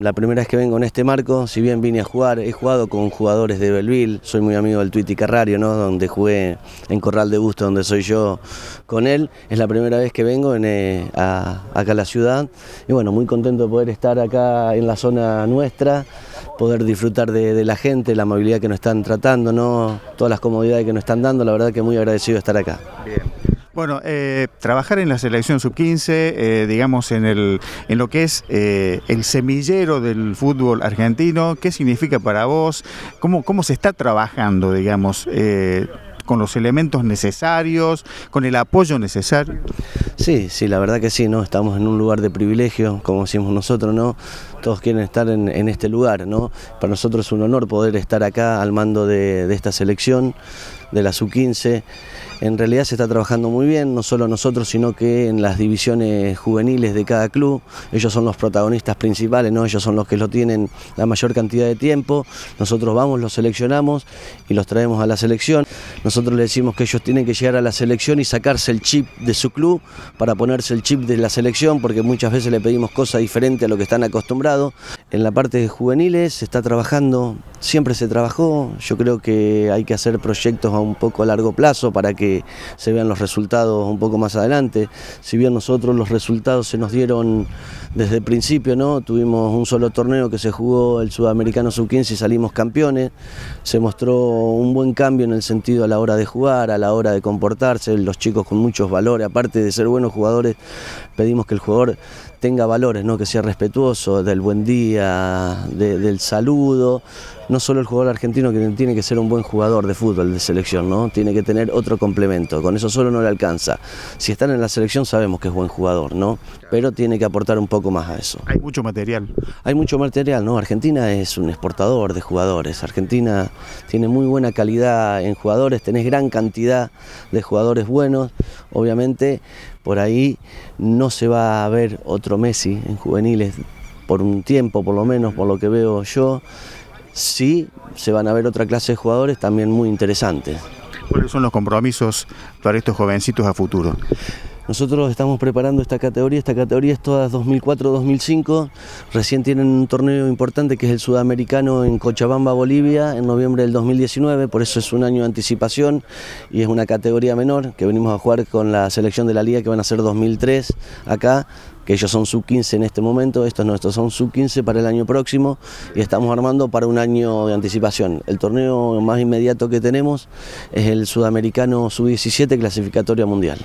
La primera vez que vengo en este marco, si bien vine a jugar, he jugado con jugadores de Belville, soy muy amigo del Tuiti Carrario, ¿no? donde jugué en Corral de Busto, donde soy yo con él. Es la primera vez que vengo en, eh, acá a la ciudad y bueno, muy contento de poder estar acá en la zona nuestra, poder disfrutar de, la gente, la amabilidad que nos están tratando, ¿no? todas las comodidades que nos están dando, la verdad que muy agradecido de estar acá. Bueno, eh, trabajar en la selección sub-15, eh, digamos, en, el, en lo que es eh, el semillero del fútbol argentino, ¿qué significa para vos? ¿Cómo, cómo se está trabajando, digamos? con los elementos necesarios, con el apoyo necesario. Sí, sí, la verdad que sí, ¿no? Estamos en un lugar de privilegio, como decimos nosotros, ¿no? Todos quieren estar en, este lugar, ¿no? Para nosotros es un honor poder estar acá al mando de, esta selección, de la sub-15 en realidad se está trabajando muy bien, no solo nosotros, sino que en las divisiones juveniles de cada club. Ellos son los protagonistas principales, ¿no? ellos son los que lo tienen la mayor cantidad de tiempo. Nosotros vamos, los seleccionamos y los traemos a la selección. Nosotros le decimos que ellos tienen que llegar a la selección y sacarse el chip de su club para ponerse el chip de la selección, porque muchas veces le pedimos cosas diferentes a lo que están acostumbrados. En la parte de juveniles se está trabajando, siempre se trabajó, yo creo que hay que hacer proyectos a un poco a largo plazo para que se vean los resultados un poco más adelante. Si bien nosotros los resultados se nos dieron desde el principio, ¿no? Tuvimos un solo torneo que se jugó el Sudamericano Sub-15 y salimos campeones. Se mostró un buen cambio en el sentido a la hora de jugar, a la hora de comportarse, los chicos con muchos valores, aparte de ser buenos jugadores, pedimos que el jugador tenga valores, ¿no? que sea respetuoso del buen día, del saludo. No solo el jugador argentino que tiene que ser un buen jugador de fútbol, de selección, ¿no? tiene que tener otro complemento, con eso solo no le alcanza. Si están en la selección sabemos que es buen jugador, ¿no? pero tiene que aportar un poco más a eso. Hay mucho material. Hay mucho material, ¿no? Argentina es un exportador de jugadores, Argentina tiene muy buena calidad en jugadores, tenés gran cantidad de jugadores buenos, obviamente por ahí no se va a ver otro Messi en juveniles por un tiempo, por lo menos por lo que veo yo. Sí, se van a ver otra clase de jugadores también muy interesantes. ¿Cuáles son los compromisos para estos jovencitos a futuro? Nosotros estamos preparando esta categoría, esta categoría es toda 2004-2005, recién tienen un torneo importante que es el sudamericano en Cochabamba, Bolivia, en noviembre del 2019, por eso es un año de anticipación y es una categoría menor que venimos a jugar con la selección de la liga que van a ser 2003 acá, que ellos son sub-15 en este momento, estos nuestros son sub-15 para el año próximo y estamos armando para un año de anticipación. El torneo más inmediato que tenemos es el sudamericano sub-17 clasificatoria mundial.